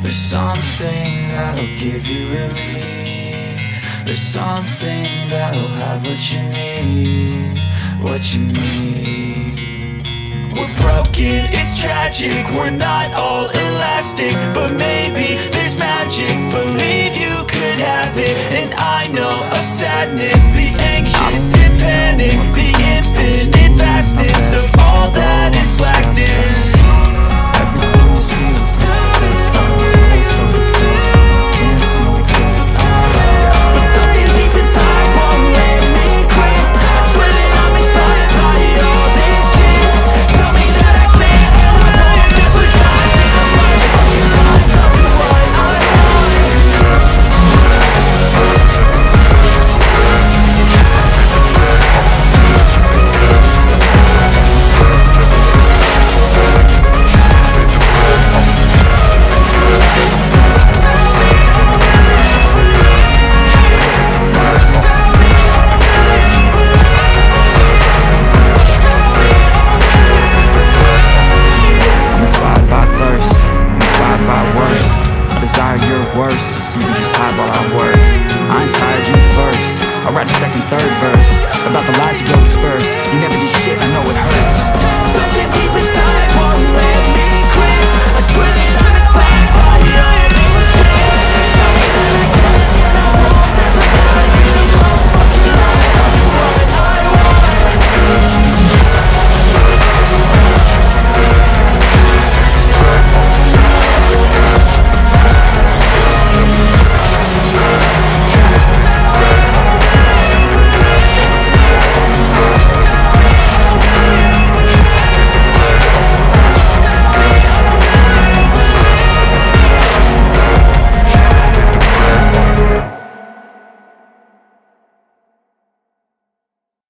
There's something that'll give you relief. There's something that'll have what you need What you need. We're broken, it's tragic We're not all elastic But maybe there's magic. Believe you could have it And I know of sadness. The anxious you can just eyeball our work. I ain't tired, you first. I write the second, third verse. About the lies you don't disperse.